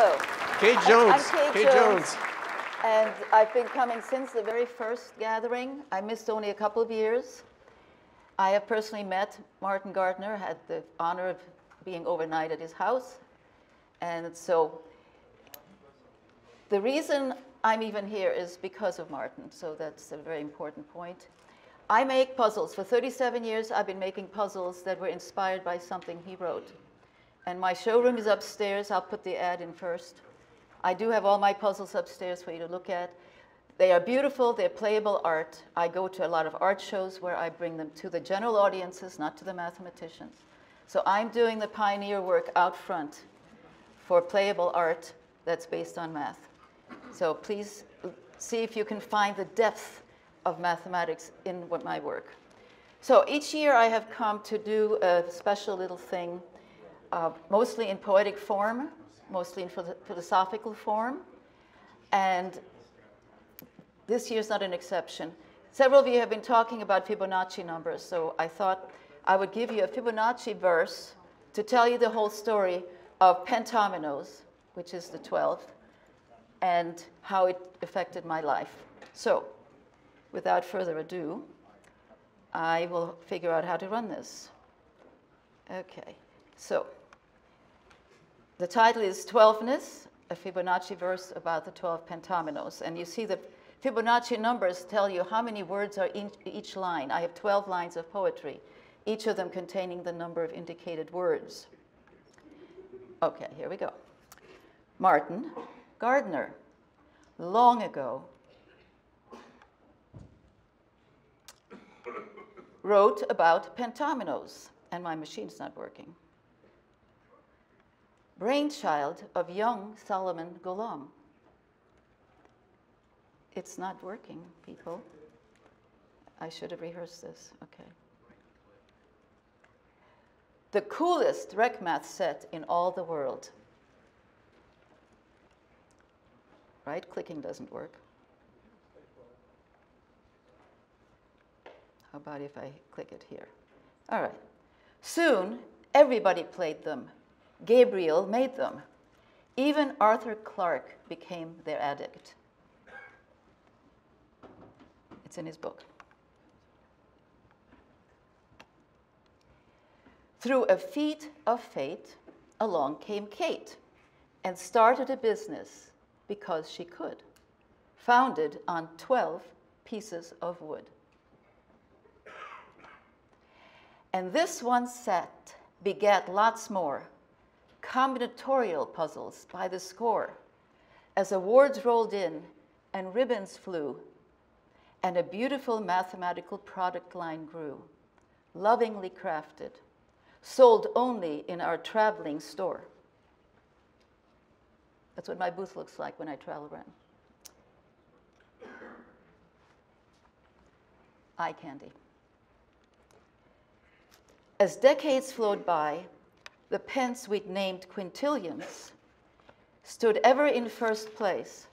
Hello. Kate Jones. I'm Kate, Kate Jones. And I've been coming since the very first gathering. I missed only a couple of years. I have personally met Martin Gardner, had the honor of being overnight at his house. And so the reason I'm even here is because of Martin, so that's a very important point. I make puzzles. For 37 years, I've been making puzzles that were inspired by something he wrote. And my showroom is upstairs. I'll put the ad in first. I do have all my puzzles upstairs for you to look at. They are beautiful, they're playable art. I go to a lot of art shows where I bring them to the general audiences, not to the mathematicians. So I'm doing the pioneer work out front for playable art that's based on math. So please see if you can find the depth of mathematics in what my work. So each year I have come to do a special little thing, uh, mostly in poetic form, mostly in philosophical form. And this year's not an exception. Several of you have been talking about Fibonacci numbers, so I thought I would give you a Fibonacci verse to tell you the whole story of pentominoes, which is the 12th, and how it affected my life. So, without further ado, I will figure out how to run this. Okay, so the title is Twelveness, a Fibonacci verse about the 12 pentominoes. And you see the Fibonacci numbers tell you how many words are in each line. I have 12 lines of poetry, each of them containing the number of indicated words. Okay, here we go. Martin Gardner, long ago, wrote about pentominoes, and my machine's not working. Brainchild of young Solomon Golomb. It's not working, people. I should have rehearsed this. Okay. The coolest RecMath set in all the world. Right? Clicking doesn't work. How about if I click it here? All right. Soon, everybody played them. Gabriel made them. Even Arthur Clarke became their addict. It's in his book. Through a feat of fate, along came Kate and started a business because she could, founded on 12 pieces of wood. And this one set begat lots more combinatorial puzzles by the score as awards rolled in and ribbons flew and a beautiful mathematical product line grew, lovingly crafted, sold only in our traveling store. That's what my booth looks like when I travel around. Eye candy. As decades flowed by, the pence we'd named quintillions stood ever in first place,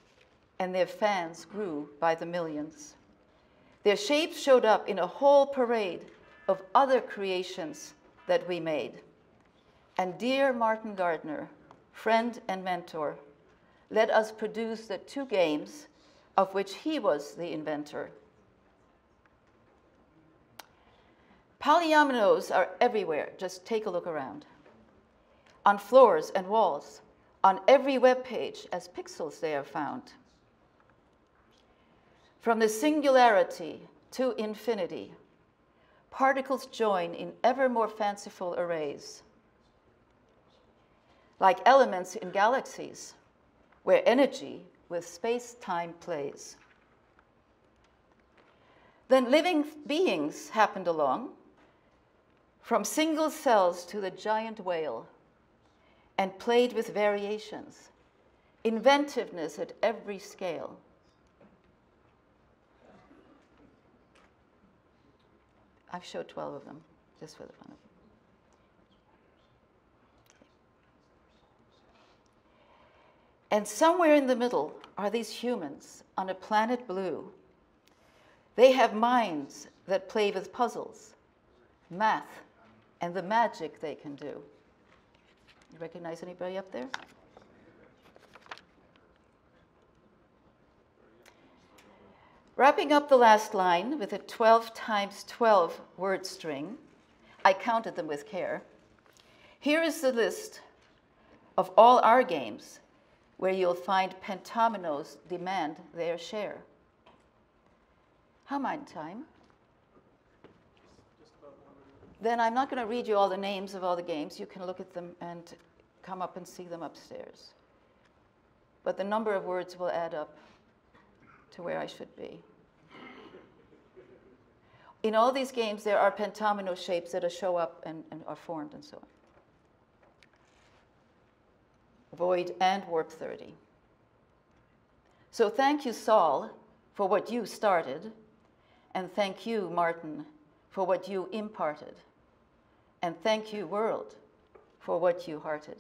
and their fans grew by the millions. Their shapes showed up in a whole parade of other creations that we made. And dear Martin Gardner, friend and mentor, let us produce the two games of which he was the inventor. Polyominoes are everywhere. Just take a look around. On floors and walls, on every web page, as pixels they are found. From the singularity to infinity, particles join in ever more fanciful arrays. Like elements in galaxies, where energy with space-time plays. Then living beings happened along, from single cells to the giant whale, and played with variations, inventiveness at every scale. I've showed 12 of them, just for the fun of it. And somewhere in the middle are these humans on a planet blue. They have minds that play with puzzles, math, and the magic they can do. You recognize anybody up there? Wrapping up the last line with a 12 times 12 word string, I counted them with care. Here is the list of all our games where you'll find pentominoes demand their share. How much time? Then I'm not going to read you all the names of all the games. You can look at them and come up and see them upstairs. But the number of words will add up to where I should be. In all these games, there are pentomino shapes that show up and, and are formed and so on. Void and warp 30. So thank you, Saul, for what you started, and thank you, Martin, for what you imparted, and thank you, world, for what you hearted.